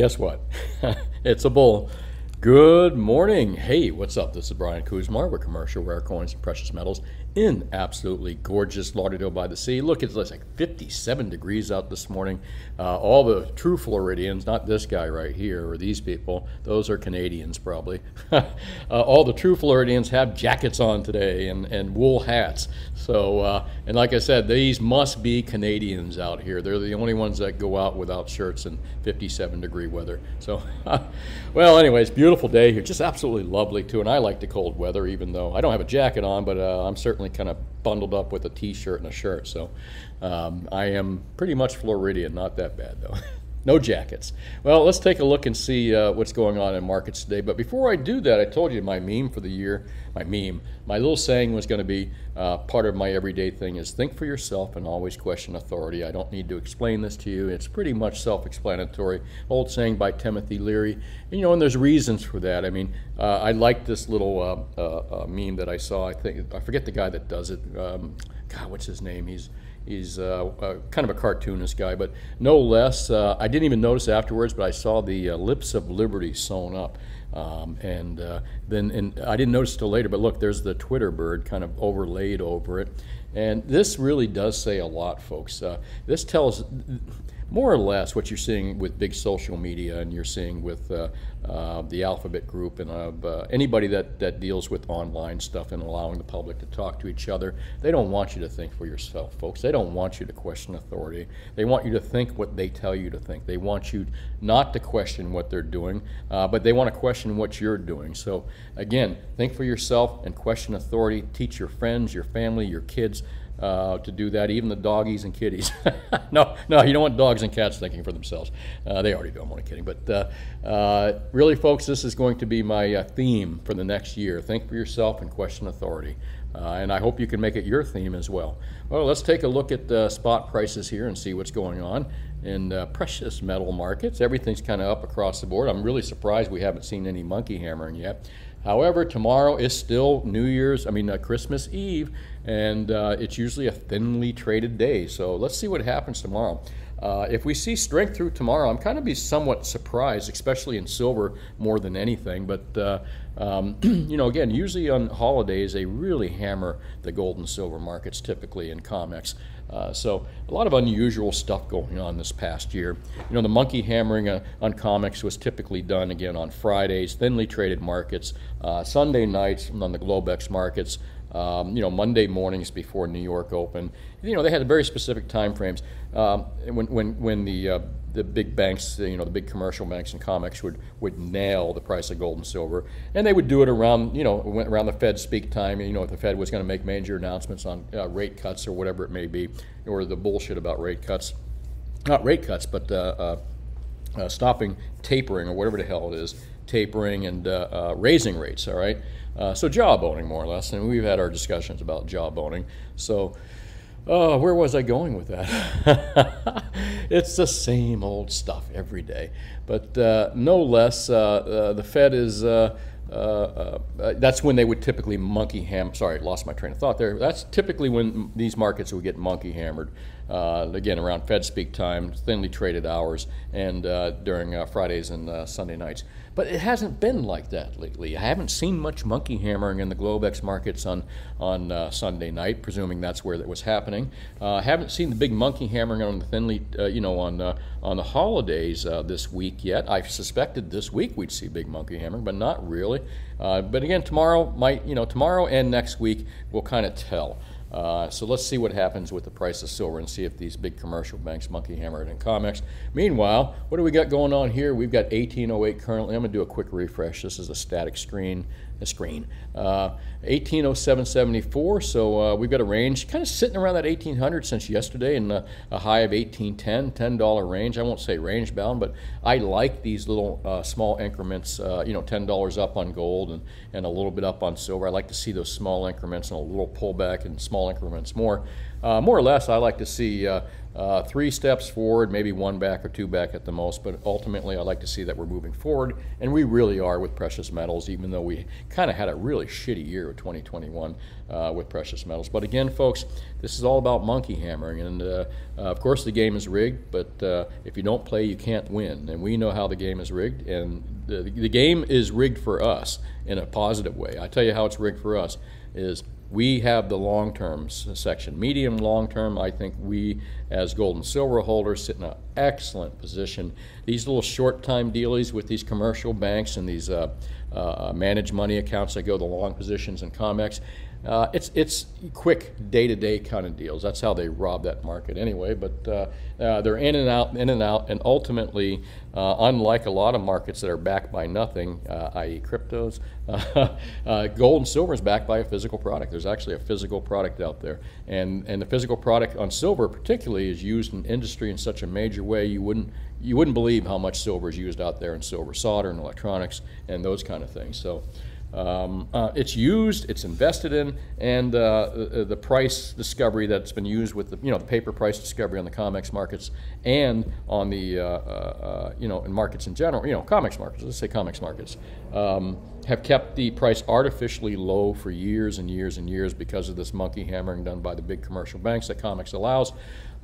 Guess what? it's a bull. Good morning. Hey, what's up? This is Brian Kuzmar with Commercial Rare Coins and Precious Metals in absolutely gorgeous Lauderdale by the Sea. Look, it's like 57 degrees out this morning. Uh, all the true Floridians, not this guy right here or these people, those are Canadians probably. uh, all the true Floridians have jackets on today and, and wool hats. So, uh, and like I said, these must be Canadians out here. They're the only ones that go out without shirts in 57 degree weather. So, well, anyways, beautiful day here. Just absolutely lovely too. And I like the cold weather, even though I don't have a jacket on, but uh, I'm certainly certainly kind of bundled up with a t-shirt and a shirt. So um, I am pretty much Floridian, not that bad though. no jackets. Well, let's take a look and see uh, what's going on in markets today. But before I do that, I told you my meme for the year, my meme, my little saying was going to be uh, part of my everyday thing is think for yourself and always question authority. I don't need to explain this to you. It's pretty much self-explanatory. Old saying by Timothy Leary. And, you know, and there's reasons for that. I mean, uh, I like this little uh, uh, uh, meme that I saw. I think I forget the guy that does it. Um, God, what's his name? He's He's uh, uh, kind of a cartoonist guy, but no less. Uh, I didn't even notice afterwards, but I saw the uh, lips of liberty sewn up. Um, and uh, then and I didn't notice till later, but look, there's the Twitter bird kind of overlaid over it. And this really does say a lot, folks. Uh, this tells more or less what you're seeing with big social media and you're seeing with uh, uh, the Alphabet Group and uh, anybody that, that deals with online stuff and allowing the public to talk to each other. They don't want you to think for yourself, folks. They don't want you to question authority. They want you to think what they tell you to think. They want you not to question what they're doing, uh, but they want to question what you're doing. So, again, think for yourself and question authority. Teach your friends, your family, your kids uh, to do that, even the doggies and kitties. no, no, you don't want dogs and cats thinking for themselves. Uh, they already do, I'm only kidding. But uh, uh really, folks, this is going to be my uh, theme for the next year. Think for yourself and question authority. Uh, and I hope you can make it your theme as well. Well, let's take a look at the spot prices here and see what's going on in precious metal markets. Everything's kind of up across the board. I'm really surprised we haven't seen any monkey hammering yet. However, tomorrow is still New Year's, I mean, Christmas Eve, and uh, it's usually a thinly traded day. So let's see what happens tomorrow. Uh, if we see strength through tomorrow, I'm kind of be somewhat surprised, especially in silver more than anything. But uh, um, you know, again, usually on holidays they really hammer the gold and silver markets, typically in COMEX. Uh, so a lot of unusual stuff going on this past year. You know, the monkey hammering uh, on COMEX was typically done again on Fridays, thinly traded markets, uh, Sunday nights on the Globex markets. Um, you know, Monday mornings before New York open. You know, they had very specific time frames. Um, when, when, when the uh, the big banks, you know, the big commercial banks and COMEX would, would nail the price of gold and silver. And they would do it around, you know, around the Fed speak time, you know, if the Fed was going to make major announcements on uh, rate cuts or whatever it may be, or the bullshit about rate cuts. Not rate cuts, but uh, uh, uh stopping tapering or whatever the hell it is, tapering and uh, uh, raising rates, all right? so jawboning, more or less. And we've had our discussions about jawboning. So, Oh, where was I going with that? it's the same old stuff every day. But uh, no less, uh, uh, the Fed is, uh, uh, uh, that's when they would typically monkey ham. Sorry, lost my train of thought there. That's typically when these markets would get monkey hammered. again, around Fed speak time, thinly traded hours, and during Fridays and Sunday nights. But it hasn't been like that lately. I haven't seen much monkey hammering in the Globex markets on, on uh, Sunday night, presuming that's where that was happening. Uh, I haven't seen the big monkey hammering on the thinly, uh, you know, on, uh, on the holidays uh, this week yet. I suspected this week we'd see big monkey hammering, but not really. Uh, but again, tomorrow might, you know, tomorrow and next week we'll kind of tell. Uh, so let's see what happens with the price of silver and see if these big commercial banks monkey hammer it in COMEX. Meanwhile, what do we got going on here? We've got 1808 currently. I'm going to do a quick refresh. This is a static screen screen. Uh, 1807.74, so uh, we've got a range kind of sitting around that 1800 since yesterday in uh, a high of 1810, $10 range. I won't say range bound, but I like these little uh, small increments, uh, you know, $10 up on gold and, and a little bit up on silver. I like to see those small increments and a little pullback and small increments more. Uh, more or less, I like to see uh, three steps forward, maybe one back or two back at the most, but ultimately I like to see that we're moving forward, and we really are with precious metals, even though we kind of had a really shitty year of 2021 uh, with precious metals. But again, folks, this is all about monkey hammering, and uh, uh of course the game is rigged, but uh, if you don't play, you can't win, and we know how the game is rigged, and the, the game is rigged for us in a positive way. I tell you how it's rigged for us is we have the long term section. Medium long term, I think we as gold and silver holders sit in an excellent position. These little short time dealies with these commercial banks and these uh, uh, managed money accounts that go the long positions in COMEX, uh, it's it's quick day-to-day kind of deals. That's how they rob that market anyway. But uh, uh, they're in and out, in and out, and ultimately, uh, unlike a lot of markets that are backed by nothing, uh, i.e., cryptos, uh, gold and silver is backed by a physical product. There's actually a physical product out there, and and the physical product on silver, particularly, is used in industry in such a major way you wouldn't you wouldn't believe how much silver is used out there in silver solder and electronics and those kind of things. So. Um, uh, it's used, it's invested in, and uh, the, the, price discovery that's been used with the you know the paper price discovery on the COMEX markets and on the uh, uh, uh you know in markets in general, you know COMEX markets. Let's say COMEX markets um, have kept the price artificially low for years and years and years because of this monkey hammering done by the big commercial banks that COMEX allows,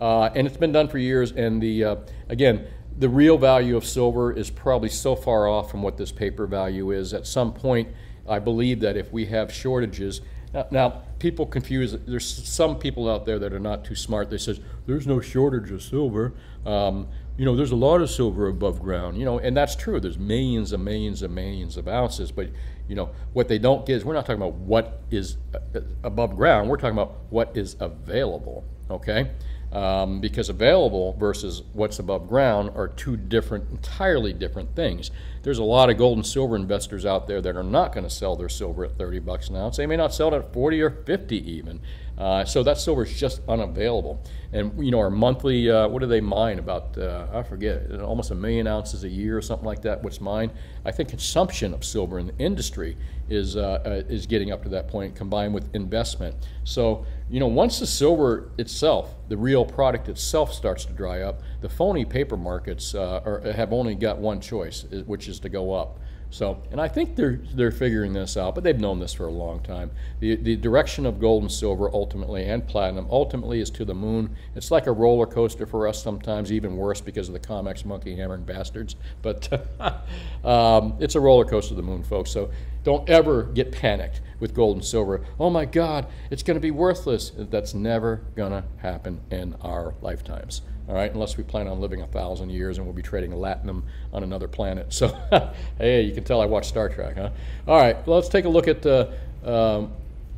uh, and it's been done for years. And the again the real value of silver is probably so far off from what this paper value is. At some point, I believe that if we have shortages, now, now, people confuse, there's some people out there that are not too smart. They says, there's no shortage of silver. Um, you know, there's a lot of silver above ground, you know, and that's true. There's millions and millions and millions of ounces, but, you know, what they don't get is we're not talking about what is uh, above ground. We're talking about what is available, okay? Um, because available versus what's above ground are two different, entirely different things. There's a lot of gold and silver investors out there that are not going to sell their silver at 30 bucks an ounce. They may not sell it at 40 or 50 even. Uh, so that silver is just unavailable. And you know, our monthly, uh, what do they mine? About uh, I forget, almost a million ounces a year or something like that. What's mined? I think consumption of silver in the industry is uh, uh, is getting up to that point, combined with investment. So you know, once the silver itself, the real product itself, starts to dry up, the phony paper markets uh, are, have only got one choice, which is to go up. So, and I think they're they're figuring this out, but they've known this for a long time. The the direction of gold and silver ultimately and platinum ultimately is to the moon. It's like a roller coaster for us sometimes, even worse because of the COMEX monkey hammering bastards. But um, it's a roller coaster to the moon, folks. So don't ever get panicked with gold and silver. Oh my God, it's going to be worthless. That's never going to happen in our lifetimes all right, unless we plan on living a thousand years and we'll be trading latinum on another planet. So, hey, you can tell I watch Star Trek, huh? All right, let's take a look at, uh, um,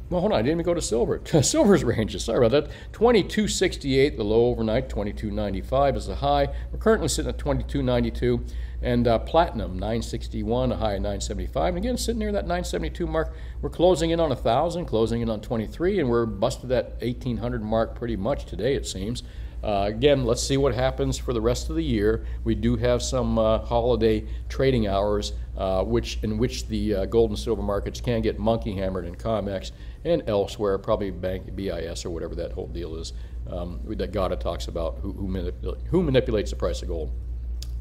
well, hold on, I didn't even go to silver. Silver's ranges, sorry about that. 2268, the low overnight, 2295 is the high. We're currently sitting at 2292. And uh, platinum, 961, a high of 975. And again, sitting near that 972 mark. We're closing in on 1,000, closing in on 23, and we're busted that 1,800 mark pretty much today, it seems. Uh, again, let's see what happens for the rest of the year. We do have some uh, holiday trading hours, uh, which in which the uh, gold and silver markets can get monkey hammered in COMEX and elsewhere, probably Bank BIS or whatever that whole deal is um, that GATA talks about, who, who, who, manipulates the price of gold.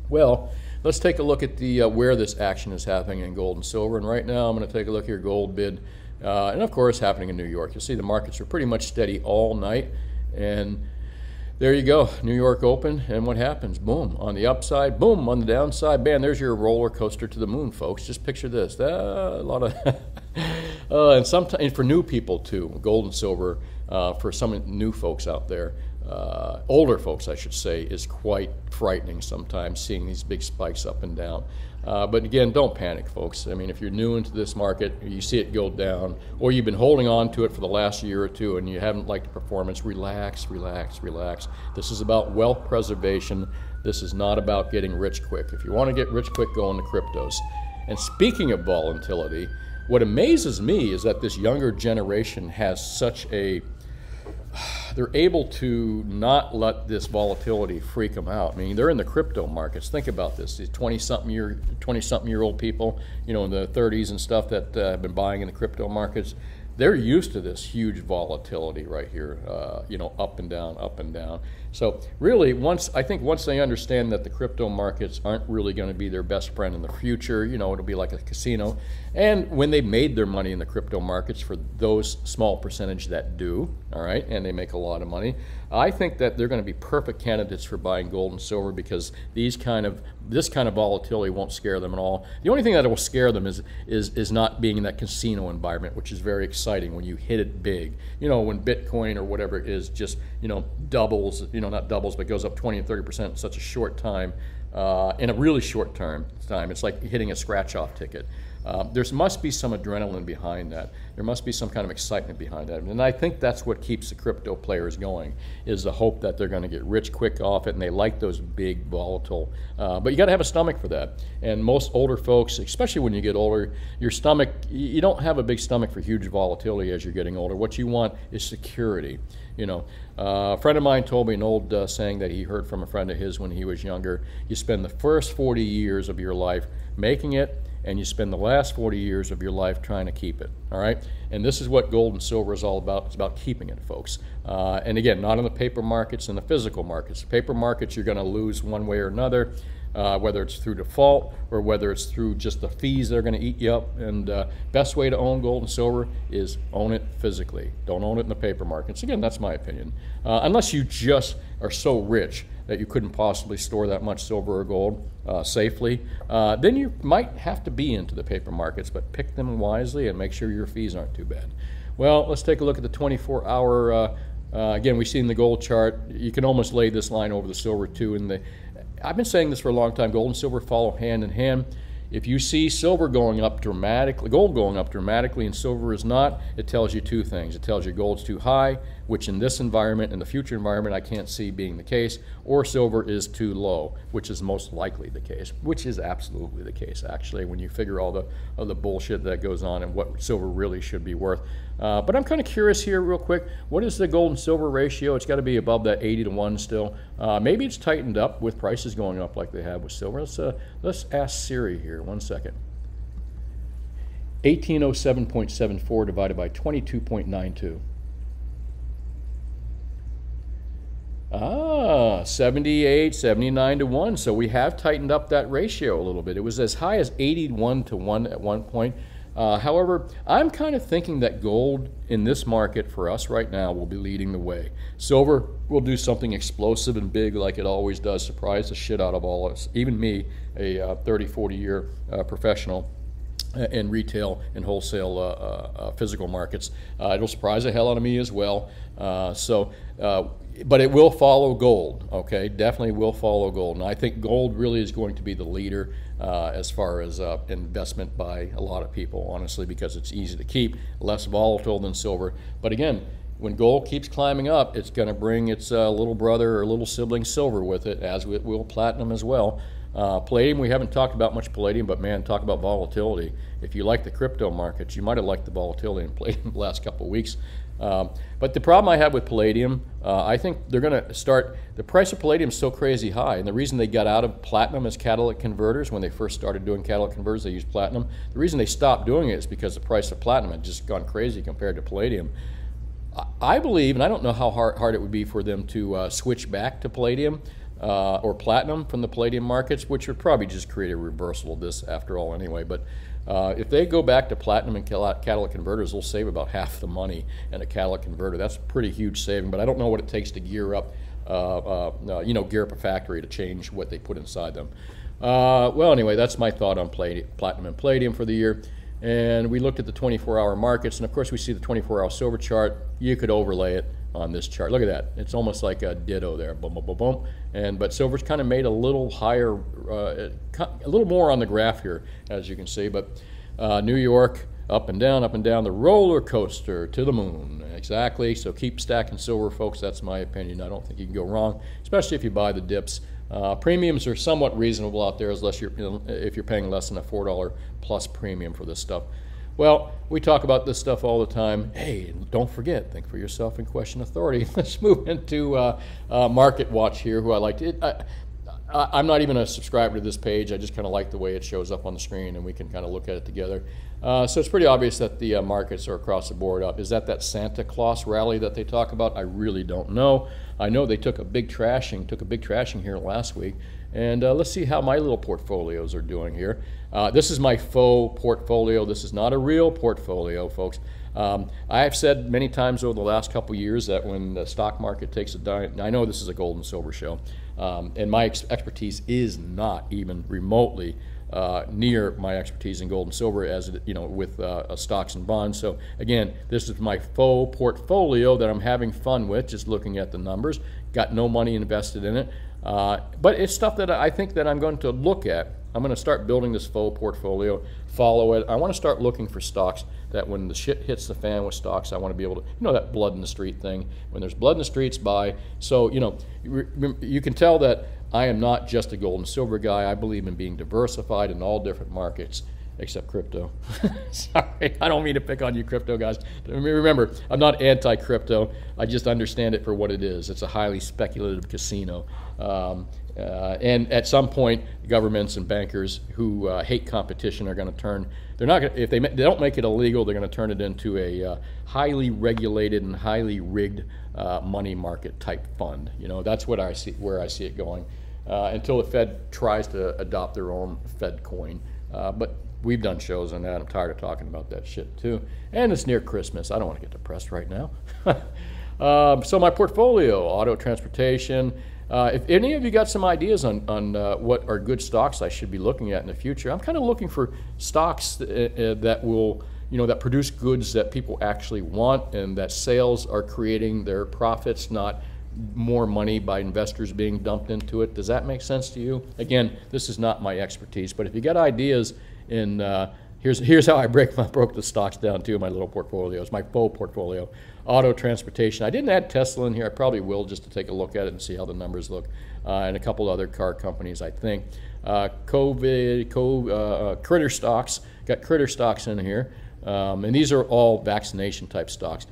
Well, let's take a look at the uh, where this action is happening in gold and silver. And right now, I'm going to take a look here, gold bid, uh, and of course, happening in New York. You'll see the markets are pretty much steady all night, and there you go, New York Open, and what happens? Boom, on the upside, boom, on the downside, bam, there's your roller coaster to the moon, folks. Just picture this. A lot of, uh, and sometimes for new people too, gold and silver, uh, for some new folks out there, uh, older folks, I should say, is quite frightening sometimes seeing these big spikes up and down. Uh, but again, don't panic, folks. I mean, if you're new into this market, you see it go down, or you've been holding on to it for the last year or two and you haven't liked the performance, relax, relax, relax. This is about wealth preservation. This is not about getting rich quick. If you want to get rich quick, go into cryptos. And speaking of volatility, what amazes me is that this younger generation has such a they're able to not let this volatility freak them out. I mean, they're in the crypto markets. Think about this: these twenty-something year, twenty-something year old people, you know, in the 30s and stuff that uh, have been buying in the crypto markets. They're used to this huge volatility right here, uh, you know, up and down, up and down. So really, once I think once they understand that the crypto markets aren't really going to be their best friend in the future, you know, it'll be like a casino. And when they made their money in the crypto markets, for those small percentage that do, all right, and they make a lot of money, I think that they're going to be perfect candidates for buying gold and silver because these kind of this kind of volatility won't scare them at all. The only thing that will scare them is is is not being in that casino environment, which is very exciting when you hit it big. You know, when Bitcoin or whatever it is just you know doubles, you know not doubles, but goes up 20 and 30 percent in such a short time. Uh, in a really short term time, it's like hitting a scratch-off ticket. Uh, there must be some adrenaline behind that. There must be some kind of excitement behind that. And I think that's what keeps the crypto players going, is the hope that they're going to get rich quick off it, and they like those big, volatile. Uh, but you got to have a stomach for that. And most older folks, especially when you get older, your stomach, you don't have a big stomach for huge volatility as you're getting older. What you want is security. You know, uh, a friend of mine told me an old uh, saying that he heard from a friend of his when he was younger. You spend the first 40 years of your life making it and you spend the last 40 years of your life trying to keep it. All right? And this is what gold and silver is all about. It's about keeping it, folks. Uh, and again, not in the paper markets and the physical markets. The paper markets, you're going to lose one way or another. Uh, whether it's through default or whether it's through just the fees that are going to eat you up. And uh, best way to own gold and silver is own it physically. Don't own it in the paper markets. Again, that's my opinion. Uh, unless you just are so rich that you couldn't possibly store that much silver or gold uh, safely, uh, then you might have to be into the paper markets, but pick them wisely and make sure your fees aren't too bad. Well, let's take a look at the 24 hour. Uh, uh, again, we've seen the gold chart. You can almost lay this line over the silver too. And the, I've been saying this for a long time gold and silver follow hand in hand. If you see silver going up dramatically, gold going up dramatically, and silver is not, it tells you two things. It tells you gold's too high, which in this environment, in the future environment, I can't see being the case, or silver is too low, which is most likely the case, which is absolutely the case, actually, when you figure all the, all the bullshit that goes on and what silver really should be worth. Uh, but I'm kind of curious here, real quick. What is the gold and silver ratio? It's got to be above that 80 to 1 still. Uh, maybe it's tightened up with prices going up like they have with silver. Let's, uh, let's ask Siri here. One second. 1807.74 divided by 22.92. Ah, 78, 79 to 1. So we have tightened up that ratio a little bit. It was as high as 81 to 1 at one point. Uh, however, I'm kind of thinking that gold in this market for us right now will be leading the way. Silver will do something explosive and big like it always does, surprise the shit out of all of us, even me, a uh, 30, 40 year uh, professional uh, in retail and wholesale uh, uh, uh physical markets. Uh, it'll surprise the hell out of me as well. so but it will follow gold, okay? Definitely will follow gold. And I think gold really is going to be the leader uh, as far as uh, investment by a lot of people, honestly, because it's easy to keep, less volatile than silver. But again, when gold keeps climbing up, it's going to bring its uh, little brother or little sibling silver with it, as it will platinum as well. Uh, palladium, we haven't talked about much palladium, but man, talk about volatility. If you like the crypto markets, you might have liked the volatility in palladium the last couple of weeks. Um, but the problem I have with palladium, uh, I think they're going to start, the price of palladium is so crazy high. And the reason they got out of platinum as catalytic converters, when they first started doing catalytic converters, they used platinum. The reason they stopped doing it is because the price of platinum had just gone crazy compared to palladium. I believe, and I don't know how hard, hard it would be for them to uh, switch back to palladium uh, or platinum from the palladium markets, which would probably just create a reversal of this after all anyway. But uh, if they go back to platinum and catalytic converters, they'll save about half the money in a catalytic converter. That's a pretty huge saving, but I don't know what it takes to gear up, uh, uh, uh you know, gear up a factory to change what they put inside them. Uh, well, anyway, that's my thought on platinum and palladium for the year. And we looked at the 24-hour markets, and of course we see the 24-hour silver chart. You could overlay it on this chart. Look at that. It's almost like a ditto there. Boom, boom, boom, boom. And but silver's kind of made a little higher, uh, a little more on the graph here, as you can see. But uh, New York up and down, up and down, the roller coaster to the moon. Exactly. So keep stacking silver, folks. That's my opinion. I don't think you can go wrong, especially if you buy the dips. Uh, premiums are somewhat reasonable out there, unless you're if you're paying less than a four dollar plus premium for this stuff. Well, we talk about this stuff all the time. Hey, don't forget, think for yourself and question authority. Let's move into uh, uh, Market Watch here, who I like. It, I, am not even a subscriber to this page. I just kind of like the way it shows up on the screen, and we can kind of look at it together. Uh, so it's pretty obvious that the uh, markets are across the board up. Is that that Santa Claus rally that they talk about? I really don't know. I know they took a big trashing, took a big trashing here last week, and uh, let's see how my little portfolios are doing here. Uh, this is my faux portfolio. This is not a real portfolio, folks. Um, I have said many times over the last couple years that when the stock market takes a dive, I know this is a gold and silver show, um, and my ex expertise is not even remotely uh, near my expertise in gold and silver as you know with uh, stocks and bonds. So again, this is my faux portfolio that I'm having fun with, just looking at the numbers. Got no money invested in it, uh, but it's stuff that I think that I'm going to look at. I'm going to start building this faux portfolio, follow it. I want to start looking for stocks that when the shit hits the fan with stocks, I want to be able to, you know, that blood in the street thing. When there's blood in the streets, buy. So, you know, you can tell that I am not just a gold and silver guy. I believe in being diversified in all different markets except crypto. Sorry, I don't mean to pick on you crypto guys. Remember, I'm not anti-crypto. I just understand it for what it is. It's a highly speculative casino. Um, uh, and at some point, governments and bankers who uh, hate competition are going to turn. They're not gonna, if they, they don't make it illegal, they're going to turn it into a uh, highly regulated and highly rigged uh, money market type fund. You know, that's what I see where I see it going uh, until the Fed tries to adopt their own Fed coin. Uh, but we've done shows on that. I'm tired of talking about that shit too. And it's near Christmas. I don't want to get depressed right now. um, so my portfolio: auto, transportation. Uh, if any of you got some ideas on, on uh, what are good stocks I should be looking at in the future, I'm kind of looking for stocks uh, uh, that will, you know, that produce goods that people actually want and that sales are creating their profits, not more money by investors being dumped into it. Does that make sense to you? Again, this is not my expertise, but if you got ideas in uh, here's here's how I break my broke the stocks down too. My little portfolios, my faux portfolio, auto transportation. I didn't add Tesla in here. I probably will just to take a look at it and see how the numbers look, uh, and a couple other car companies. I think uh, COVID, co, uh, uh, critter stocks got critter stocks in here, um, and these are all vaccination type stocks.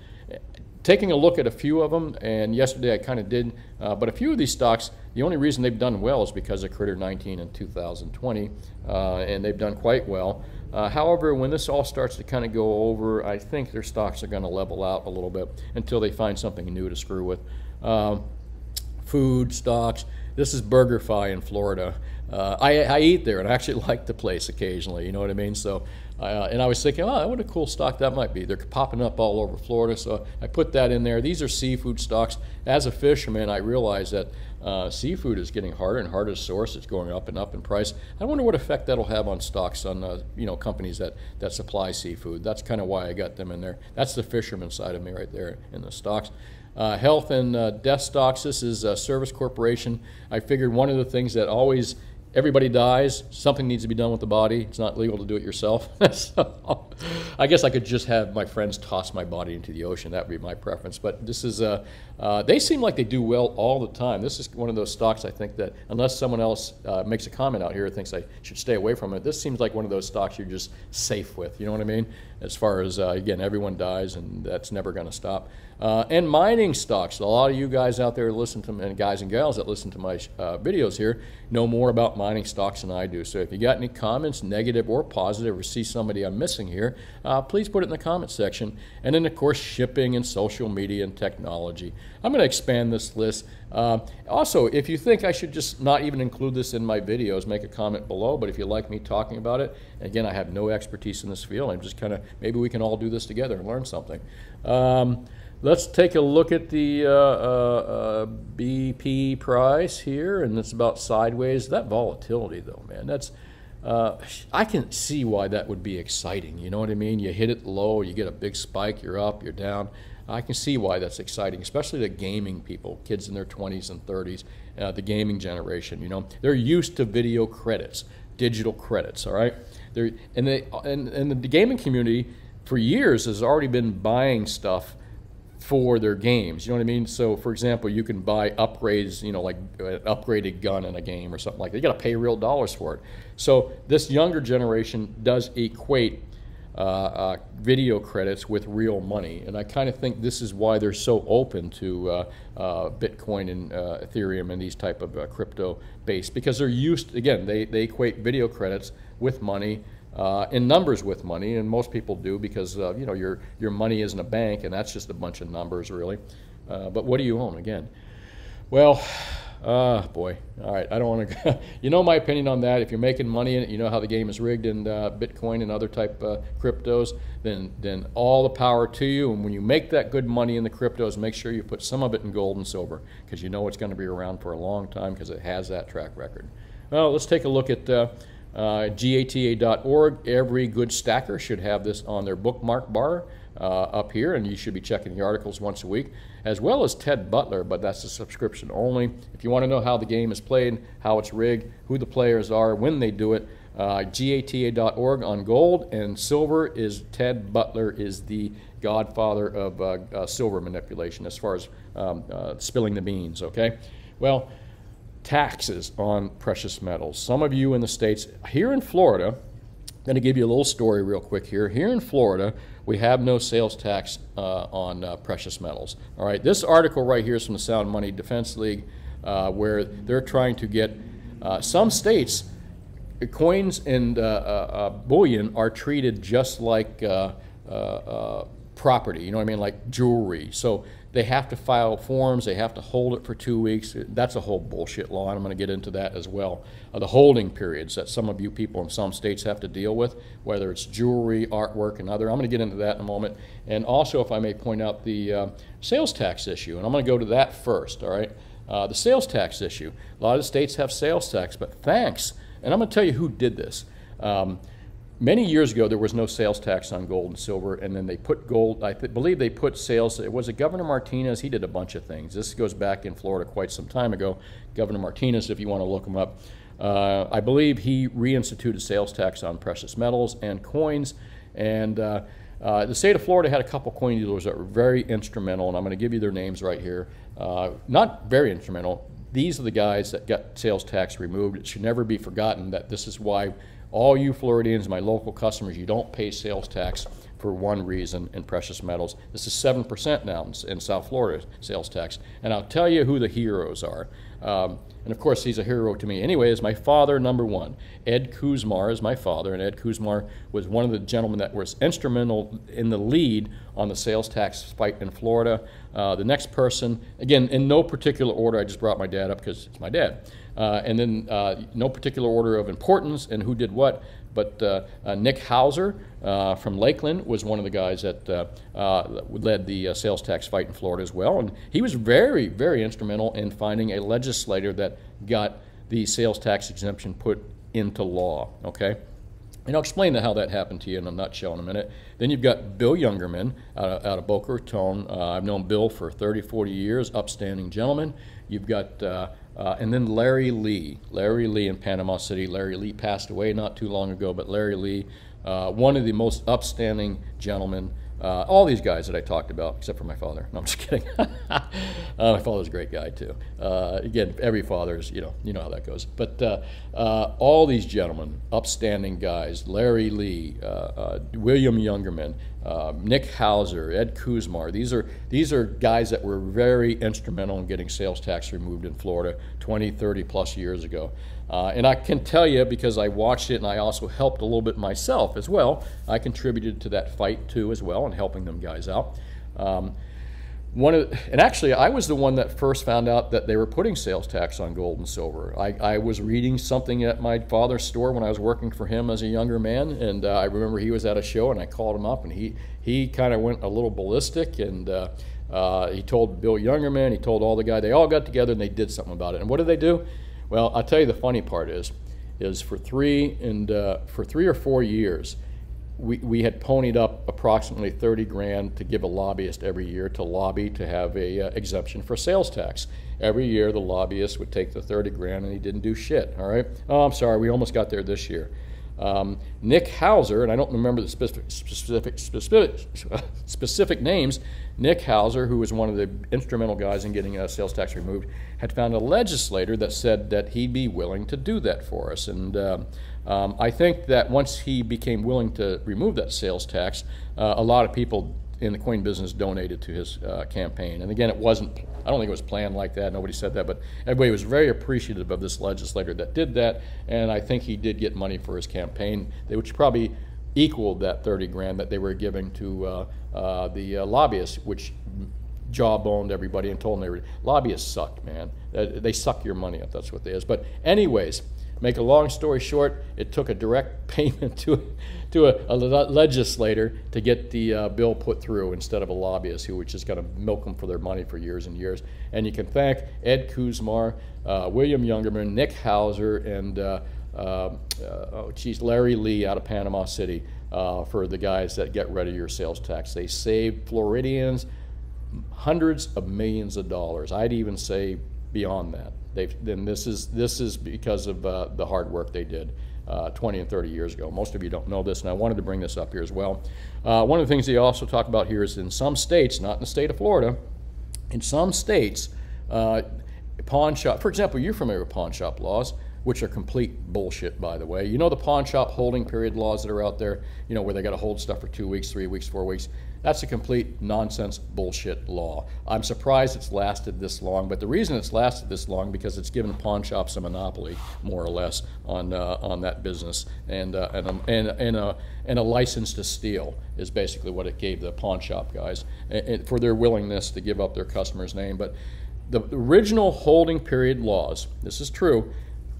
Taking a look at a few of them, and yesterday I kind of did, uh, but a few of these stocks the only reason they've done well is because of Critter 19 in 2020, uh, and they've done quite well. Uh, however, when this all starts to kind of go over, I think their stocks are going to level out a little bit until they find something new to screw with. Um, food stocks. This is BurgerFi in Florida. Uh, I, I, eat there and I actually like the place occasionally. You know what I mean? So uh, and I was thinking, oh, what a cool stock that might be. They're popping up all over Florida, so I put that in there. These are seafood stocks. As a fisherman, I realize that uh, seafood is getting harder and harder to source. It's going up and up in price. I wonder what effect that'll have on stocks on uh, you know companies that that supply seafood. That's kind of why I got them in there. That's the fisherman side of me right there in the stocks. Uh, health and uh, death stocks. This is a Service Corporation. I figured one of the things that always everybody dies. Something needs to be done with the body. It's not legal to do it yourself. so I guess I could just have my friends toss my body into the ocean. That would be my preference. But this is, uh, uh, they seem like they do well all the time. This is one of those stocks I think that unless someone else uh, makes a comment out here thinks I should stay away from it, this seems like one of those stocks you're just safe with. You know what I mean? As far as, uh, again, everyone dies and that's never going to stop. Uh, and mining stocks. A lot of you guys out there listen to, and guys and gals that listen to my uh, videos here, know more about mining stocks than I do. So if you got any comments, negative or positive, or see somebody I'm missing here, uh, please put it in the comment section. And then, of course, shipping and social media and technology. I'm going to expand this list. Uh, also, if you think I should just not even include this in my videos, make a comment below. But if you like me talking about it, again, I have no expertise in this field. I'm just kind of, maybe we can all do this together and learn something. Um, Let's take a look at the uh, uh, BP price here, and it's about sideways. That volatility, though, man, that's uh, I can see why that would be exciting. You know what I mean? You hit it low, you get a big spike, you're up, you're down. I can see why that's exciting, especially the gaming people, kids in their 20s and 30s, uh, the gaming generation. You know, they're used to video credits, digital credits. All right, they're, and they and, and the gaming community for years has already been buying stuff for their games. You know what I mean? So, for example, you can buy upgrades, you know, like an upgraded gun in a game or something like that. You got to pay real dollars for it. So, this younger generation does equate uh, uh, video credits with real money. And I kind of think this is why they're so open to uh, uh Bitcoin and uh, Ethereum and these type of uh, crypto based because they're used, again, they, they equate video credits with money. In numbers with money, and most people do because you know your your money isn't a bank, and that's just a bunch of numbers, really. but what do you own again? Well, uh, boy. All right, I don't want to. you know my opinion on that. If you're making money in it, you know how the game is rigged in uh, Bitcoin and other type uh, cryptos. Then, then all the power to you. And when you make that good money in the cryptos, make sure you put some of it in gold and silver because you know it's going to be around for a long time because it has that track record. Well, let's take a look at. Uh, gata.org. Every good stacker should have this on their bookmark bar uh, up here, and you should be checking the articles once a week, as well as Ted Butler, but that's a subscription only. If you want to know how the game is played, how it's rigged, who the players are, when they do it, uh, gata.org on gold, and silver is Ted Butler is the godfather of uh, uh, silver manipulation as far as um, spilling the beans, okay? Well, taxes on precious metals. Some of you in the States, here in Florida, I'm going to give you a little story real quick here. Here in Florida, we have no sales tax uh, on uh, precious metals. All right, this article right here is from the Sound Money Defense League, uh, where they're trying to get uh, some states, coins and uh, uh, bullion are treated just like property. You know what I mean, like jewelry. So they have to file forms, they have to hold it for two weeks. That's a whole bullshit law, and I'm going to get into that as well. Uh, the holding periods that some of you people in some states have to deal with, whether it's jewelry, artwork, and other. I'm going to get into that in a moment. And also, if I may point out the uh, sales tax issue, and I'm going to go to that first, all right? Uh, the sales tax issue. A lot of states have sales tax, but thanks, and I'm going to tell you who did this. Um, many years ago, there was no sales tax on gold and silver, and then they put gold. I th- believe they put sales. It was a Governor Martinez. He did a bunch of things. This goes back in Florida quite some time ago. Governor Martinez, if you want to look him up, uh, I believe he reinstituted sales tax on precious metals and coins, and. Uh, uh, the state of Florida had a couple coin dealers that were very instrumental, and I'm going to give you their names right here. Uh, not very instrumental. These are the guys that got sales tax removed. It should never be forgotten that this is why all you Floridians, my local customers, you don't pay sales tax for one reason in precious metals. This is 7% now in South Florida sales tax. And I'll tell you who the heroes are. Um, and of course, he's a hero to me. Anyway, is my father, number one. Ed Kuzmar is my father, and Ed Kuzmar was one of the gentlemen that was instrumental in the lead on the sales tax fight in Florida. Uh, the next person, again, in no particular order, I just brought my dad up because it's my dad. Uh, and then uh, no particular order of importance and who did what. But uh, uh, Nick Hauser uh, from Lakeland was one of the guys that led the sales tax fight in Florida as well. And he was very, very instrumental in finding a legislator that got the sales tax exemption put into law. Okay? And I'll explain how that happened to you in a nutshell in a minute. Then you've got Bill Youngerman out of, out of Boca Raton. Uh, I've known Bill for 30, 40 years, upstanding gentleman. You've got uh, uh, and then Larry Lee, Larry Lee in Panama City. Larry Lee passed away not too long ago, but Larry Lee, uh, one of the most upstanding gentlemen uh, all these guys that I talked about, except for my father. No, I'm just kidding. uh, my father's a great guy too. Uh, again, every father's, you know, you know how that goes. But uh, uh, all these gentlemen, upstanding guys, Larry Lee, uh, William Youngerman, Nick Hauser, Ed Kuzmar. These are these are guys that were very instrumental in getting sales tax removed in Florida 20, 30 plus years ago. Uh, and I can tell you because I watched it and I also helped a little bit myself as well. I contributed to that fight too as well and helping them guys out. Um, one of, and actually, I was the one that first found out that they were putting sales tax on gold and silver. I, I was reading something at my father's store when I was working for him as a younger man, and uh, I remember he was at a show, and I called him up, and he he kind of went a little ballistic, and uh, uh, he told Bill Youngerman, he told all the guys, they all got together and they did something about it. And what did they do? Well, I'll tell you the funny part is, is for three and uh, for three or four years, we, we had ponied up approximately 30 grand to give a lobbyist every year to lobby to have a uh, exemption for sales tax. Every year the lobbyist would take the 30 grand and he didn't do shit, all right? Oh, I'm sorry, we almost got there this year. Um, Nick Hauser, and I don't remember the specific, specific, specific, specific names, Nick Hauser, who was one of the instrumental guys in getting a sales tax removed, had found a legislator that said that he'd be willing to do that for us. And uh, Um, I think that once he became willing to remove that sales tax, uh, a lot of people in the coin business donated to his uh, campaign. And again, it wasn't, I don't think it was planned like that. Nobody said that, but everybody was very appreciative of this legislator that did that. And I think he did get money for his campaign, which probably equaled that 30 grand that they were giving to uh, uh, the uh, lobbyists, which jawboned everybody and told them they were lobbyists suck, man. They suck your money up. That's what they is. But anyways, make a long story short, it took a direct payment to to a, a legislator to get the uh, bill put through instead of a lobbyist who was just going to milk them for their money for years and years. And you can thank Ed Kuzmar, uh, William Youngerman, Nick Hauser, and uh, uh oh, geez, Larry Lee out of Panama City uh, for the guys that get rid of your sales tax. They saved Floridians hundreds of millions of dollars. I'd even say beyond that. They've, then this is this is because of uh, the hard work they did uh, 20 and 30 years ago. Most of you don't know this, and I wanted to bring this up here as well. Uh, one of the things they also talk about here is in some states, not in the state of Florida, in some states, uh, pawn shop. For example, you're familiar with pawn shop laws which are complete bullshit, by the way. You know the pawn shop holding period laws that are out there, you know, where they got to hold stuff for two weeks, three weeks, four weeks. That's a complete nonsense bullshit law. I'm surprised it's lasted this long, but the reason it's lasted this long because it's given pawn shops a monopoly, more or less, on uh, on that business, and uh, and, a, and and a and a license to steal is basically what it gave the pawn shop guys and, and for their willingness to give up their customer's name. But the original holding period laws, this is true,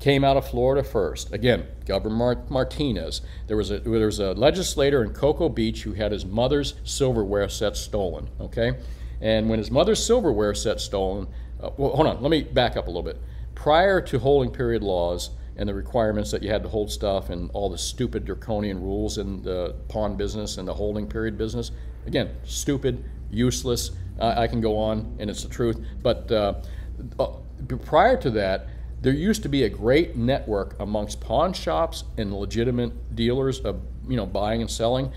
came out of Florida first. Again, Governor Martinez. There was a there was a legislator in Cocoa Beach who had his mother's silverware set stolen. Okay, and when his mother's silverware set stolen, uh, well, hold on, let me back up a little bit. Prior to holding period laws and the requirements that you had to hold stuff and all the stupid draconian rules in the pawn business and the holding period business, again, stupid, useless. Uh, I can go on, and it's the truth. But uh, uh prior to that, there used to be a great network amongst pawn shops and legitimate dealers of you know buying and selling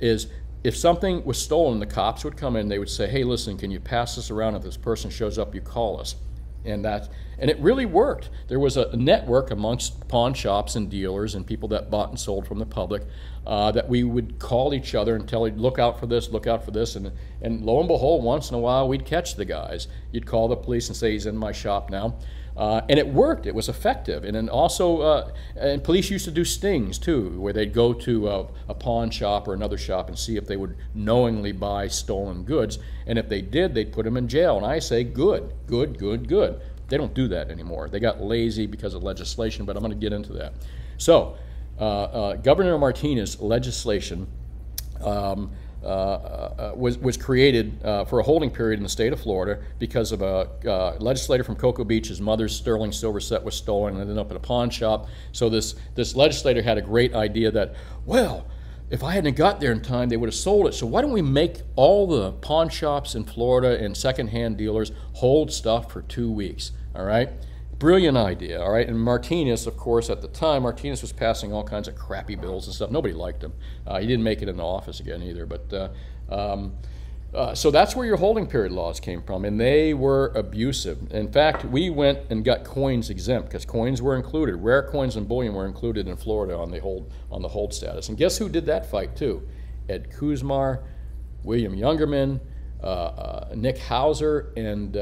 is if something was stolen the cops would come in they would say hey listen can you pass this around? If this person shows up you call us. And that and it really worked. There was a network amongst pawn shops and dealers and people that bought and sold from the public uh, that we would call each other and tell look out for this look out for this and and lo and behold once in a while we'd catch the guys. You'd call the police and say he's in my shop now uh, and it worked. It was effective. And then also, uh, and police used to do stings too, where they'd go to a, a, pawn shop or another shop and see if they would knowingly buy stolen goods. And if they did, they'd put them in jail. And I say, good, good, good, good. They don't do that anymore. They got lazy because of legislation, but I'm going to get into that. So, uh, uh Governor Martinez legislation. Um, uh, uh, was, was created uh, for a holding period in the state of Florida because of a uh, legislator from Cocoa Beach. His mother's sterling silver set was stolen and ended up in a pawn shop. So this, this legislator had a great idea that, well, if I hadn't got there in time, they would have sold it. So why don't we make all the pawn shops in Florida and secondhand dealers hold stuff for two weeks? All right. Brilliant idea, all right? And Martinez, of course, at the time, Martinez was passing all kinds of crappy bills and stuff. Nobody liked him. Uh, he didn't make it in the office again either. But uh, um, uh, so that's where your holding period laws came from, and they were abusive. In fact, we went and got coins exempt because coins were included. Rare coins and bullion were included in Florida on the hold on the hold status. And guess who did that fight too? Ed Kuzmar, William Youngerman, uh, uh, Nick Hauser, and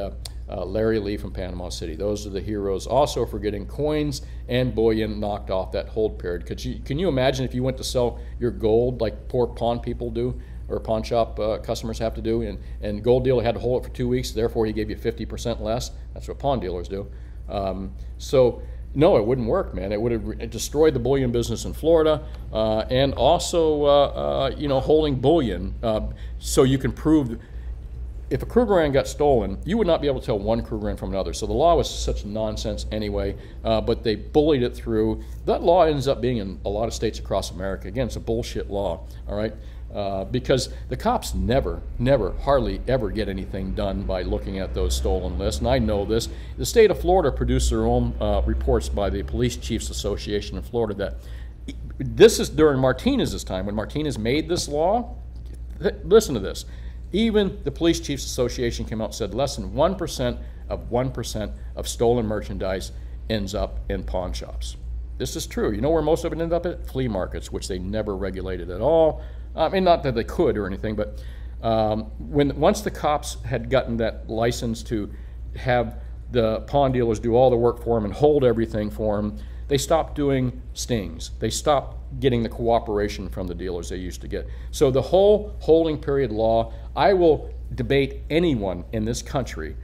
uh, Larry Lee from Panama City. Those are the heroes also for getting coins and bullion knocked off that hold period. Could you, can you imagine if you went to sell your gold like poor pawn people do or pawn shop uh, customers have to do and, and gold dealer had to hold it for two weeks, therefore he gave you 50% less? That's what pawn dealers do. Um, so no, it wouldn't work, man. It would have destroyed the bullion business in Florida, uh, and also, uh, uh, you know, holding bullion uh, so you can prove if a Krugerrand got stolen, you would not be able to tell one Krugerrand from another. So the law was such nonsense anyway, uh, but they bullied it through. That law ends up being in a lot of states across America. Again, it's a bullshit law, all right? Uh, because the cops never, never, hardly ever get anything done by looking at those stolen lists. And I know this. The state of Florida produced their own uh, reports by the Police Chiefs Association in Florida that this is during Martinez's time when Martinez made this law. Listen to this. Even the Police Chiefs Association came out and said less than 1% of 1% of stolen merchandise ends up in pawn shops. This is true. You know where most of it ended up at? Flea markets, which they never regulated at all. I mean, not that they could or anything, but um, when once the cops had gotten that license to have the pawn dealers do all the work for them and hold everything for them, they stopped doing stings. They stopped getting the cooperation from the dealers they used to get. So the whole holding period law, I will debate anyone in this country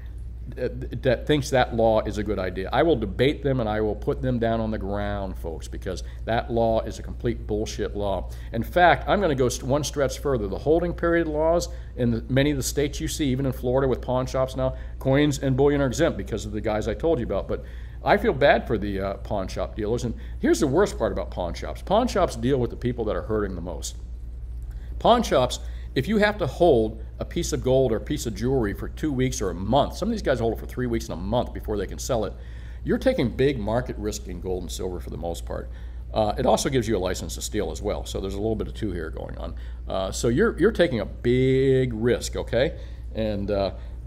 that thinks that law is a good idea. I will debate them and I will put them down on the ground, folks, because that law is a complete bullshit law. In fact, I'm going to go one stretch further. The holding period laws in the, many of the states you see, even in Florida with pawn shops now, coins and bullion are exempt because of the guys I told you about. But I feel bad for the uh, pawn shop dealers. And here's the worst part about pawn shops pawn shops deal with the people that are hurting the most. Pawn shops if you have to hold a piece of gold or a piece of jewelry for two weeks or a month, some of these guys hold it for three weeks and a month before they can sell it, you're taking big market risk in gold and silver for the most part. Uh, it also gives you a license to steal as well, so there's a little bit of two here going on. Uh, so you're, you're taking a big risk, okay? And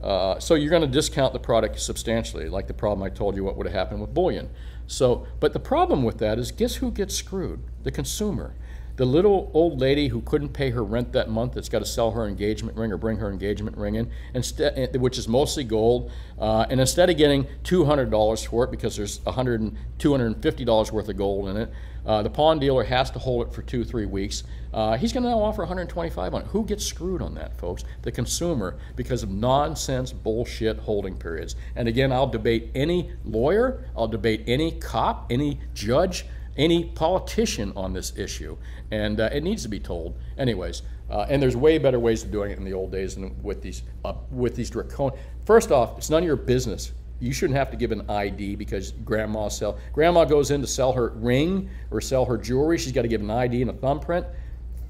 uh, so you're going to discount the product substantially, like the problem I told you what would have happened with bullion. So, but the problem with that is guess who gets screwed? The consumer. The little old lady who couldn't pay her rent that month that's got to sell her engagement ring or bring her engagement ring in, eh, which is mostly gold, uh, and instead of getting $200 for it because there's $100 $250 worth of gold in it, uh, the pawn dealer has to hold it for two, three weeks. Uh, he's going to now offer 125 on it. Who gets screwed on that, folks? The consumer, because of nonsense, bullshit holding periods. And again, I'll debate any lawyer, I'll debate any cop, any judge any politician on this issue, and uh, it needs to be told. Anyways, uh, and there's way better ways of doing it in the old days than with these uh, with these draconian. First off, it's none of your business. You shouldn't have to give an ID because grandma sell. Grandma goes in to sell her ring or sell her jewelry. She's got to give an ID and a thumbprint.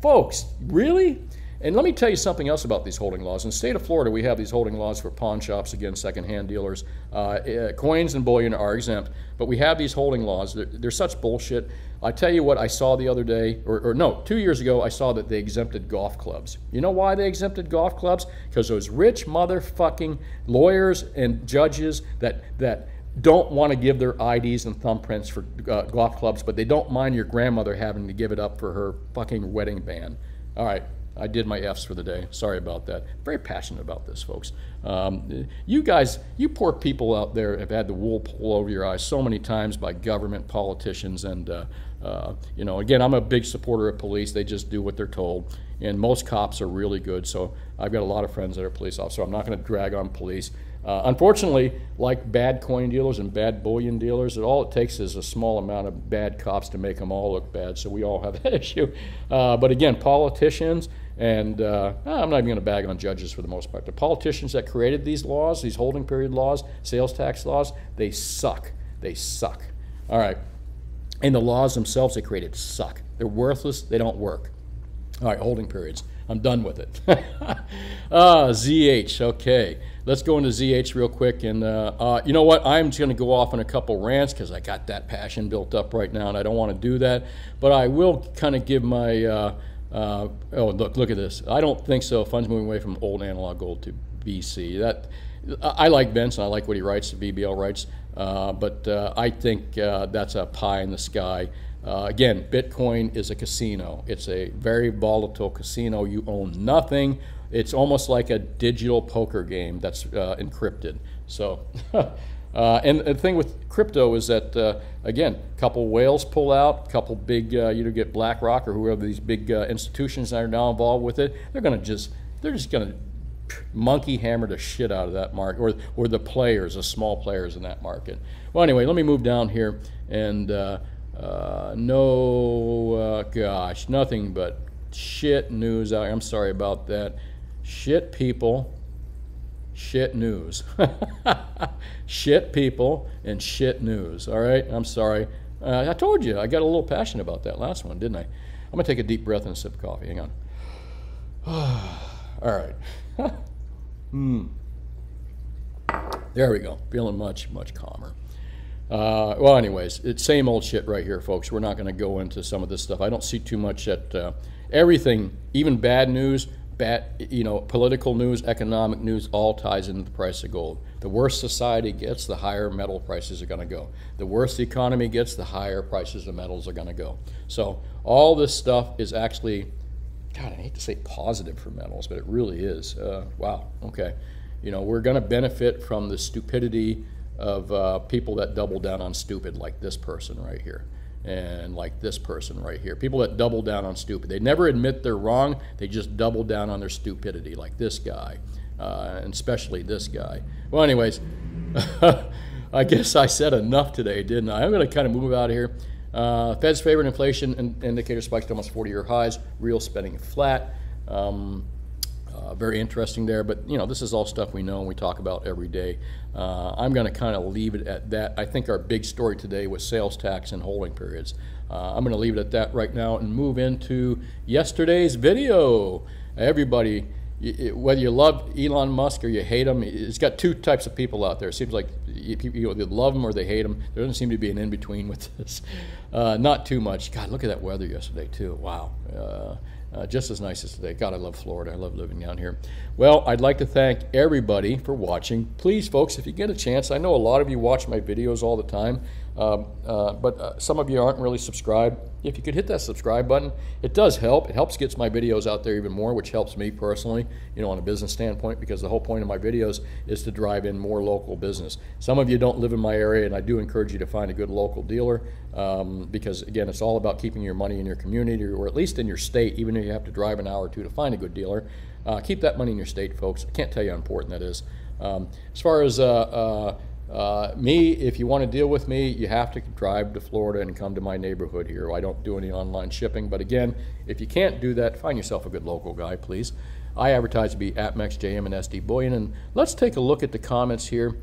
Folks, really? And let me tell you something else about these holding laws. In the state of Florida, we have these holding laws for pawn shops, again, secondhand dealers. Uh, eh, coins and bullion are exempt, but we have these holding laws. They're, they're, such bullshit. I tell you what I saw the other day, or, or no, two years ago, I saw that they exempted golf clubs. You know why they exempted golf clubs? Because those rich motherfucking lawyers and judges that, that don't want to give their IDs and thumbprints for uh, golf clubs, but they don't mind your grandmother having to give it up for her fucking wedding band. All right, I did my F's for the day. Sorry about that. Very passionate about this, folks. Um, you guys, you poor people out there have had the wool pulled over your eyes so many times by government politicians. And, uh, uh, you know, again, I'm a big supporter of police. They just do what they're told. And most cops are really good. So I've got a lot of friends that are police officers. I'm not going to drag on police. Uh, unfortunately, like bad coin dealers and bad bullion dealers, all it takes is a small amount of bad cops to make them all look bad. So we all have that issue. Uh, but again, politicians, and uh, I'm not even going to bag on judges for the most part. The politicians that created these laws, these holding period laws, sales tax laws, they suck. They suck. All right. And the laws themselves they created suck. They're worthless. They don't work. All right, holding periods. I'm done with it. ah, ZH. Okay. Let's go into ZH real quick. And uh, uh, you know what? I'm just going to go off on a couple rants because I got that passion built up right now and I don't want to do that. But I will kind of give my. Uh, uh, oh, look, look at this. I don't think so. Funds moving away from old analog gold to BC. That I like Benson. I like what he writes. The BBL writes, uh, but uh, I think that's a pie in the sky. Uh, again, Bitcoin is a casino. It's a very volatile casino. You own nothing. It's almost like a digital poker game that's uh, encrypted. So. Uh, and the thing with crypto is that, uh, again, a couple whales pull out, a couple big, uh, you know, get BlackRock or whoever these big uh, institutions that are now involved with it, they're going to just, they're just going to monkey hammer the shit out of that market, or, or the players, the small players in that market. Well, anyway, let me move down here, and uh, uh, no, gosh, nothing but shit news out I'm sorry about that. Shit people shit news. shit people and shit news. All right, I'm sorry. Uh, I told you I got a little passionate about that last one, didn't I? I'm gonna take a deep breath and sip of coffee. Hang on. All right. hmm. There we go. Feeling much, much calmer. Uh, well, anyways, it's same old shit right here, folks. We're not going to go into some of this stuff. I don't see too much at uh, everything, even bad news, you know, political news, economic news, all ties into the price of gold. The worse society gets, the higher metal prices are going to go. The worse the economy gets, the higher prices of metals are going to go. So all this stuff is actually, God, I hate to say positive for metals, but it really is. Uh, wow. Okay. You know, we're going to benefit from the stupidity of uh, people that double down on stupid, like this person right here and like this person right here. People that double down on stupid. They never admit they're wrong, they just double down on their stupidity, like this guy, uh, and especially this guy. Well, anyways, I guess I said enough today, didn't I? I'm going to kind of move out of here. Uh, Fed's favorite inflation indicator spiked to almost 40 year highs, real spending flat. Um, uh, very interesting there, but you know this is all stuff we know and we talk about every day. Uh, I'm going to kind of leave it at that. I think our big story today was sales tax and holding periods. Uh, I'm going to leave it at that right now and move into yesterday's video. Everybody, whether you love Elon Musk or you hate him, it's got two types of people out there. It seems like you either love him or they hate him. There doesn't seem to be an in between with this. Uh, not too much. God, look at that weather yesterday too. Wow. Uh, uh, just as nice as today. God, I love Florida. I love living down here. Well, I'd like to thank everybody for watching. Please, folks, if you get a chance, I know a lot of you watch my videos all the time. Um, uh, but uh, some of you aren't really subscribed. If you could hit that subscribe button, it does help. It helps gets my videos out there even more, which helps me personally, you know, on a business standpoint, because the whole point of my videos is to drive in more local business. Some of you don't live in my area, and I do encourage you to find a good local dealer, um, because again, it's all about keeping your money in your community, or at least in your state, even if you have to drive an hour or two to find a good dealer. Uh, keep that money in your state, folks. I can't tell you how important that is. Um, as far as uh, uh uh, me, if you want to deal with me, you have to drive to Florida and come to my neighborhood here. I don't do any online shipping, but again, if you can't do that, find yourself a good local guy, please. I advertise to be at MexJM and SD Bullion, and let's take a look at the comments here.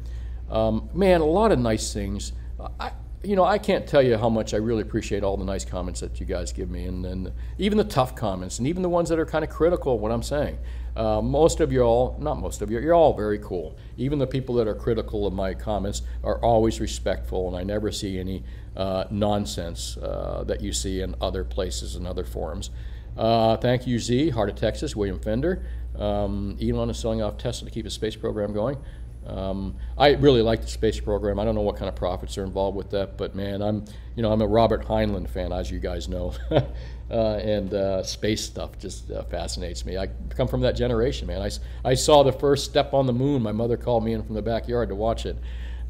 Um, man, a lot of nice things. I, you know, I can't tell you how much I really appreciate all the nice comments that you guys give me, and, and even the tough comments, and even the ones that are kind of critical of what I'm saying. Uh, most of you all, not most of you, you're all very cool. Even the people that are critical of my comments are always respectful, and I never see any uh, nonsense uh, that you see in other places and other forums. Uh, thank you, Z, Heart of Texas, William Fender. Um, Elon is selling off Tesla to keep his space program going. Um, I really like the space program. I don't know what kind of profits are involved with that, but man, I'm you know I'm a Robert Heinlein fan, as you guys know, uh, and uh, space stuff just uh, fascinates me. I come from that generation, man. I, I saw the first step on the moon. My mother called me in from the backyard to watch it.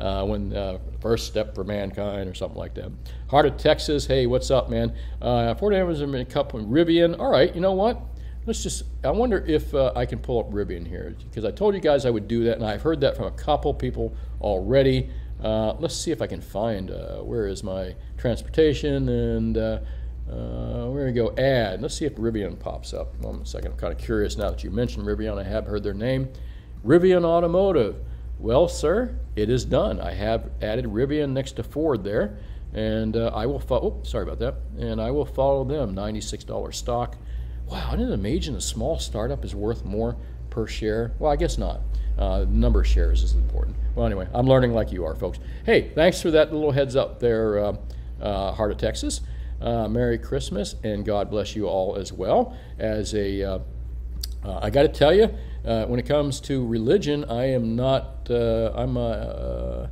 Uh, when uh, first step for mankind or something like that. Heart of Texas, hey, what's up, man? Uh, Fort Amazon Cup Rivian. All right, you know what? let's just, I wonder if uh, I can pull up Rivian here, because I told you guys I would do that, and I've heard that from a couple people already. Let's see if I can find, where is my transportation, and uh, uh, where we go, add. Let's see if Rivian pops up. One second, I'm kind of curious now that you mentioned Rivian, I have heard their name. Rivian Automotive. Well, sir, it is done. I have added Rivian next to Ford there, and uh, I will follow, sorry about that, and I will follow them, $96 stock wow, isn't it amazing a small startup is worth more per share? Well, I guess not. Uh, number of shares is important. Well, anyway, I'm learning like you are, folks. Hey, thanks for that little heads up there, uh, uh, Heart of Texas. Uh, Merry Christmas, and God bless you all as well. As a, uh, uh, I got to tell you, when it comes to religion, I am not. I'm a.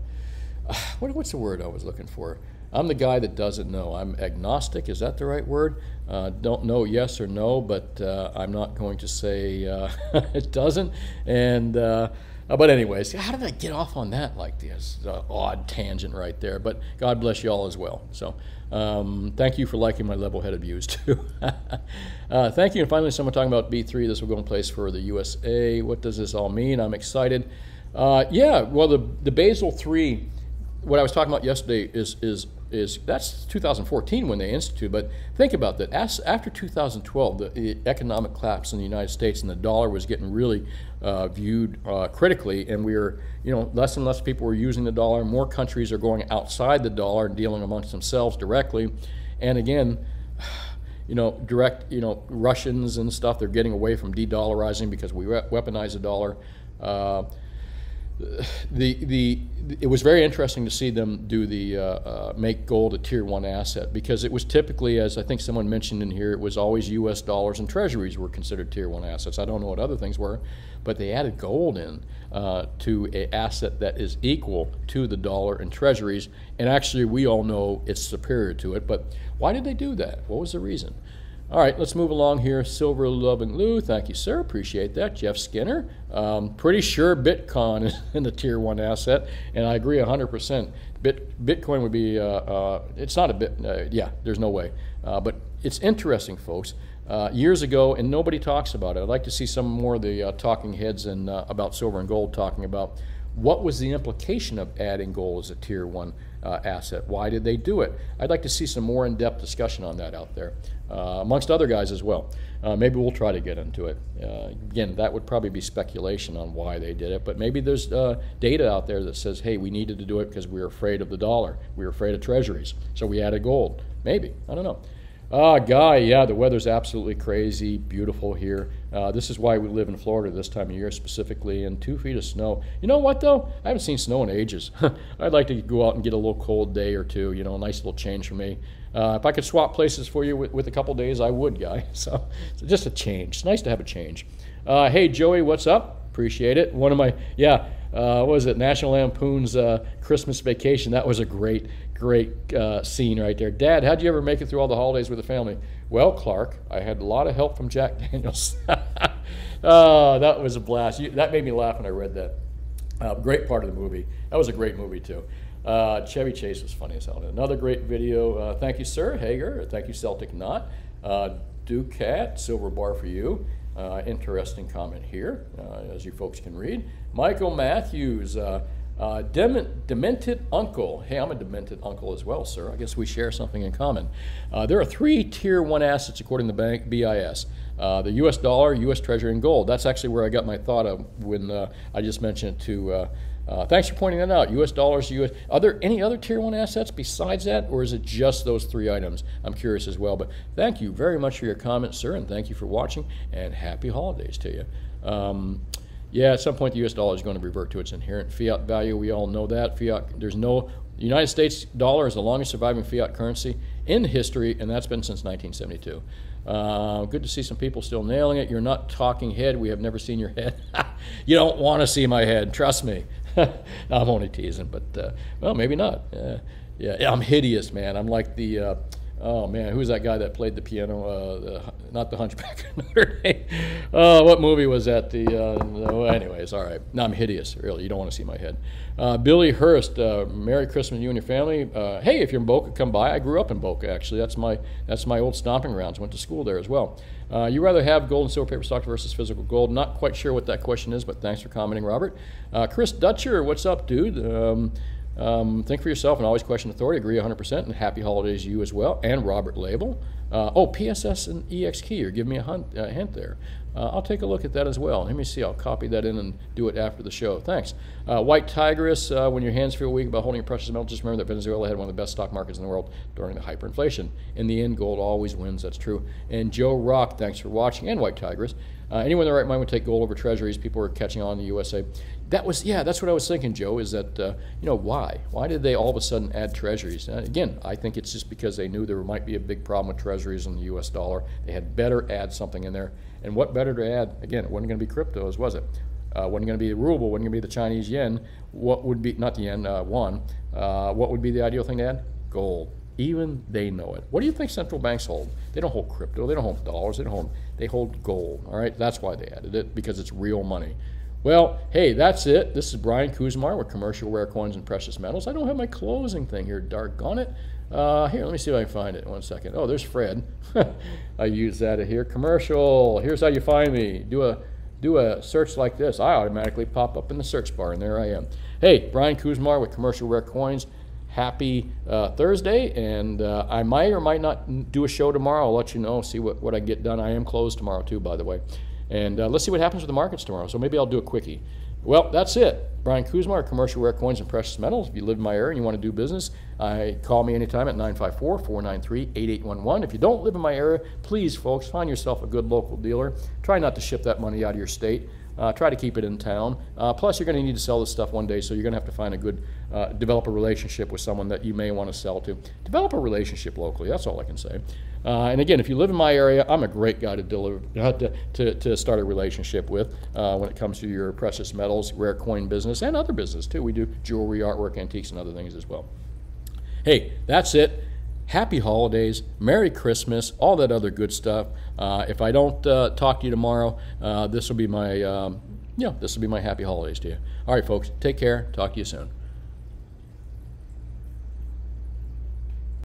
what, what's the word I was looking for? I'm the guy that doesn't know. I'm agnostic. Is that the right word? Uh, don't know yes or no, but uh, I'm not going to say uh, it doesn't. And uh, but anyways, how did I get off on that like this? Uh, odd tangent right there. But God bless you all as well. So um, thank you for liking my level-headed views too. Uh, thank you. And finally, someone talking about B3. This will go in place for the USA. What does this all mean? I'm excited. yeah. Well, the the Basel three. What I was talking about yesterday is is is that's 2014 when they instituted. But think about that. As, after 2012, the, the, economic collapse in the United States and the dollar was getting really uh, viewed uh, critically, and we were, you know, less and less people were using the dollar. More countries are going outside the dollar and dealing amongst themselves directly. And again, you know, direct, you know, Russians and stuff, they're getting away from de-dollarizing because we weaponize the dollar. Uh, the the it was very interesting to see them do the uh, uh, make gold a tier one asset because it was typically, as I think someone mentioned in here, it was always U.S. dollars and treasuries were considered tier one assets. I don't know what other things were, but they added gold in uh, to an asset that is equal to the dollar and treasuries, and actually we all know it's superior to it. But why did they do that? What was the reason? All right, let's move along here. Silver Loving Lou, thank you, sir. Appreciate that. Jeff Skinner, um, pretty sure Bitcoin is in the tier one asset, and I agree 100%. Bit, Bitcoin would be, uh, uh, it's not a bit, uh, yeah, there's no way. Uh, but it's interesting, folks. Uh, years ago, and nobody talks about it. I'd like to see some more of the uh, talking heads and about silver and gold talking about what was the implication of adding gold as a tier one uh, asset? Why did they do it? I'd like to see some more in-depth discussion on that out there, amongst other guys as well. Uh, maybe we'll try to get into it. Uh, again, that would probably be speculation on why they did it, but maybe there's uh, data out there that says, hey, we needed to do it because we were afraid of the dollar. We were afraid of treasuries, so we added gold. Maybe, I don't know. Ah, Guy, yeah, the weather's absolutely crazy, beautiful here. Uh, this is why we live in Florida this time of year specifically, and two feet of snow. You know what, though? I haven't seen snow in ages. I'd like to go out and get a little cold day or two, you know, a nice little change for me. Uh, if I could swap places for you with, with, a couple days, I would, Guy. So, so, just a change. It's nice to have a change. Uh, hey, Joey, what's up? Appreciate it. One of my, yeah, uh, what was it? National Lampoon's uh, Christmas Vacation. That was a great, great uh, scene right there. Dad, how'd you ever make it through all the holidays with the family? Well, Clark, I had a lot of help from Jack Daniels. oh, that was a blast. You, that made me laugh when I read that. Uh, great part of the movie. That was a great movie, too. Uh, Chevy Chase was funny as hell. Another great video. Uh, thank you, sir. Hager. Thank you, Celtic Knot. Uh, Ducat, silver bar for you. Uh, interesting comment here, uh, as you folks can read. Michael Matthews, uh, demented uncle. Hey, I'm a demented uncle as well, sir. I guess we share something in common. There are three tier one assets according to the bank BIS. The U.S. dollar, U.S. Treasury, and gold. That's actually where I got my thought of when I just mentioned it to. Uh, thanks for pointing that out. U.S. dollars, U.S. Are there any other tier one assets besides that, or is it just those three items? I'm curious as well. But thank you very much for your comments, sir, and thank you for watching. And happy holidays to you. Um, yeah, at some point the U.S. dollar is going to revert to its inherent fiat value. We all know that. Fiat, there's no, the United States dollar is the longest surviving fiat currency in history, and that's been since 1972. Uh, good to see some people still nailing it. You're not talking head. We have never seen your head. you don't want to see my head. Trust me. I'm only teasing, but uh, well, maybe not. Uh, yeah, I'm hideous, man. I'm like the uh, Oh man, who's that guy that played the piano? Uh, the, not the Hunchback of Notre Dame. Uh, what movie was that? The uh, anyways, all right. No, I'm hideous. Really, you don't want to see my head. Uh, Billy Hurst. Uh, Merry Christmas, you and your family. Uh, hey, if you're in Boca, come by. I grew up in Boca. Actually, that's my that's my old stomping grounds. Went to school there as well. you rather have gold and silver paper stock versus physical gold? Not quite sure what that question is, but thanks for commenting, Robert. Chris Dutcher, what's up, dude? Um, um, think for yourself and always question authority. Agree 100%. And happy holidays to you as well. And Robert Label. Uh, oh, PSS and EXKey. You're giving me a, hunt, a hint there. Uh, I'll take a look at that as well. Let me see. I'll copy that in and do it after the show. Thanks. Uh, White Tigress, uh, when your hands feel weak about holding your precious metal, just remember that Venezuela had one of the best stock markets in the world during the hyperinflation. In the end, gold always wins. That's true. And Joe Rock, thanks for watching. And White Tigress. Uh, anyone in the right mind would take gold over treasuries. People are catching on in the USA. That was, yeah, that's what I was thinking, Joe, is that, uh, you know, why? Why did they all of a sudden add treasuries? Uh, again, I think it's just because they knew there might be a big problem with treasuries and the US dollar. They had better add something in there. And what better to add? Again, it wasn't going to be cryptos, was it? Uh, wasn't going to be the ruble, wasn't going to be the Chinese yen. What would be, not the yen, uh, one, uh, what would be the ideal thing to add? Gold. Even they know it. What do you think central banks hold? They don't hold crypto. They don't hold dollars. They don't hold. They hold gold. All right. That's why they added it because it's real money. Well, hey, that's it. This is Brian Kuzma with Commercial Rare Coins and Precious Metals. I don't have my closing thing here. Dark it. Uh, here, let me see if I can find it. One second. Oh, there's Fred. I use that here. Commercial. Here's how you find me. Do a do a search like this. I automatically pop up in the search bar, and there I am. Hey, Brian Kuzma with Commercial Rare Coins happy uh, Thursday, and uh, I might or might not do a show tomorrow. I'll let you know, see what, what I get done. I am closed tomorrow, too, by the way. And uh, let's see what happens with the markets tomorrow. So maybe I'll do a quickie. Well, that's it. Brian Kuzma, Commercial Rare Coins and Precious Metals. If you live in my area and you want to do business, I call me anytime at 954-493-8811. If you don't live in my area, please, folks, find yourself a good local dealer. Try not to ship that money out of your state Uh, try to keep it in town. Uh, plus, you're going to need to sell this stuff one day, so you're going to have to find a good, uh, develop a relationship with someone that you may want to sell to. Develop a relationship locally. That's all I can say. Uh, and again, if you live in my area, I'm a great guy to deliver uh, to, to, to start a relationship with uh, when it comes to your precious metals, rare coin business, and other business too. We do jewelry, artwork, antiques, and other things as well. Hey, that's it. Happy holidays, Merry Christmas, all that other good stuff. Uh, if I don't uh, talk to you tomorrow, uh, this will be my, um, yeah, this will be my happy holidays to you. All right, folks, take care. Talk to you soon.